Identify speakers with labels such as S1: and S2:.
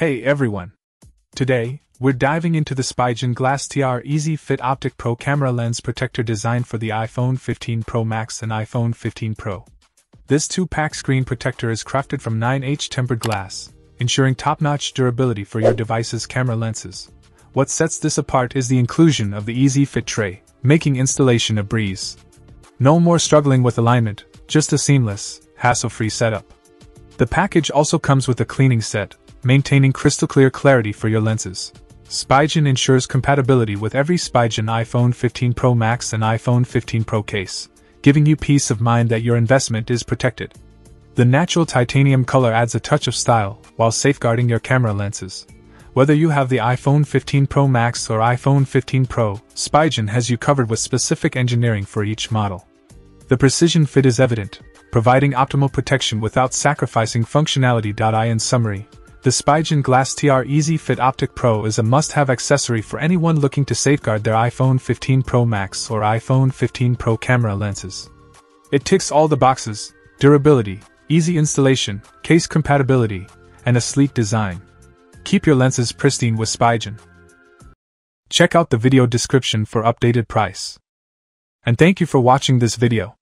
S1: Hey everyone! Today, we're diving into the Spigen GlasTR EZ Fit Optik Pro camera lens protector designed for the iPhone 15 Pro Max and iPhone 15 Pro. This two pack screen protector is crafted from 9H tempered glass, ensuring top notch durability for your device's camera lenses. What sets this apart is the inclusion of the Easy Fit tray, making installation a breeze. No more struggling with alignment, just a seamless, hassle free setup. The package also comes with a cleaning set, maintaining crystal clear clarity for your lenses. Spigen ensures compatibility with every Spigen iPhone 15 Pro Max and iPhone 15 Pro case, giving you peace of mind that your investment is protected. The natural titanium color adds a touch of style while safeguarding your camera lenses. Whether you have the iPhone 15 Pro Max or iPhone 15 Pro, Spigen has you covered with specific engineering for each model. The precision fit is evident, providing optimal protection without sacrificing functionality. I in summary, the Spigen GlasTR EZ Fit Optik Pro is a must-have accessory for anyone looking to safeguard their iPhone 15 Pro Max or iPhone 15 Pro camera lenses. It ticks all the boxes: durability, easy installation, case compatibility, and a sleek design. Keep your lenses pristine with Spigen. Check out the video description for updated price. And thank you for watching this video.